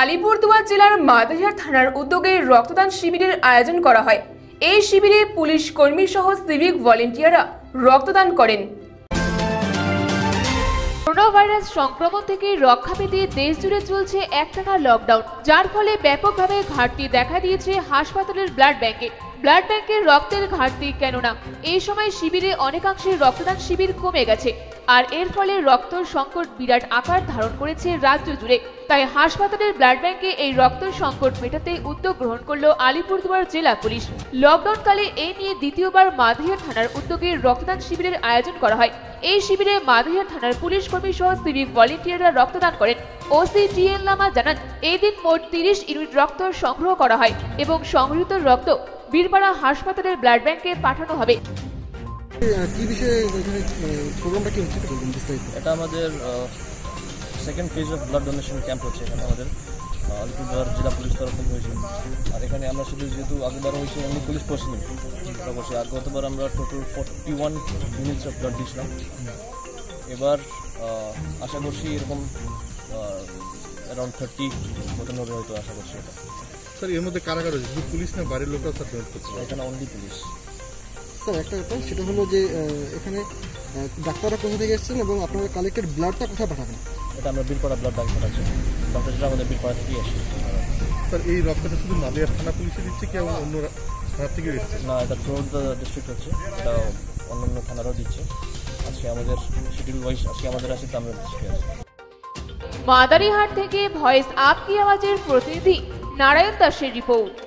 আলিপুরদুয়ার জেলার মাদারিহাট থানার উদ্যোগে রক্তদান শিবিরের আয়োজন করা হয়। এই শিবিরে পুলিশ কর্মী সহ সিভিক ভলেন্টিয়াররা রক্তদান করেন। করোনা ভাইরাস সংক্রমণ থেকে রক্ষা পেতে দেশ জুড়ে চলছে এক একটানা লকডাউন, যার ফলে ব্যাপকভাবে ঘাটতি দেখা দিয়েছে হাসপাতালের ব্লাড ব্যাংকে। ব্লাড ব্যাংকের রক্তের ঘাটতি কেননা, এই সময় শিবিরে অনেকাংশে রক্তদান শিবির কমে গেছে। আর এর ফলে রক্ত সংকট বিরাট আকার ধারণ করেছে রাজ্য জুড়ে। তাই হাসপাতালের ব্লাড ব্যাংকে এই রক্ত সংকট মেটাতে উদ্যোগ গ্রহণ করল আলিপুরদুয়ার জেলা পুলিশ। লকডাউনকালে এই নিয়ে দ্বিতীয়বার মাধুরিয়া থানার উদ্যোগে রক্তদান শিবিরের আয়োজন করা হয়। এই শিবিরে মাধুরিয়া থানার পুলিশ কর্মী সহ সিভিক ভলেন্টিয়াররা রক্তদান করেন। ওসি টিএল লামা জানান, এই দিন মোট তিরিশ ইউনিট রক্ত সংগ্রহ করা হয় এবং সংগৃহীত রক্ত বীরপাড়া হাসপাতালের ব্লাড ব্যাংকে পাঠানো হবে। কি বিষয়ে এখানে প্রোগ্রামটা কি হচ্ছে বিস্তারিত? এটা আমাদের second phase of blood donation camp হচ্ছে এখানে আমাদের। আলিপুরদুয়ার জেলা পুলিশ তরফ থেকে হয়েছে। আর এখানে আমরা শুধু যেহেতু আগেবার হয়েছে এমনি পুলিশ পার্সোনাল অবশ্যই আর গতবার আমরা total forty one units of blood দিয়েছিলাম। এবার আশা করছি এরকম অ্যারাউন্ড থার্টি মতন হবে হয়তো আশা করছি এটা। স্যার এর মধ্যে কারা কারা? পুলিশ না বাড়ির লোকরা স্যার এখানে অনলি পুলিশ। স্যার একটা ব্যাপার সেটা হলো যে এখানে ডাক্তাররা কোথা থেকে এসেছেন এবং আপনারা কালেক্টেড ব্লাডটা কোথায় পাঠাবেন? এটা আমরা বীরপাড়া ব্লাড ব্যাংক পাঠাচ্ছি। ডক্টরটা আমাদের বীরপাড়া থেকেই আসে। স্যার এই রক্তটা শুধু মাদিয়ার থানা পুলিশে দিচ্ছে কি এবং অন্য রা- থানা থেকে এসছে? না এটা দ্য ডিস্ট্রিক্ট হচ্ছে। এটা অন্যান্য থানারাও দিচ্ছে। আজকে আমাদের শিডিউল ওয়াইজ আজকে আমাদের আছে তো আমরা আছি মাদারিহাট থেকে ভয়েস আপ কি আওয়াজের প্রতিনিধি নারায়ণ দাসের রিপোর্ট।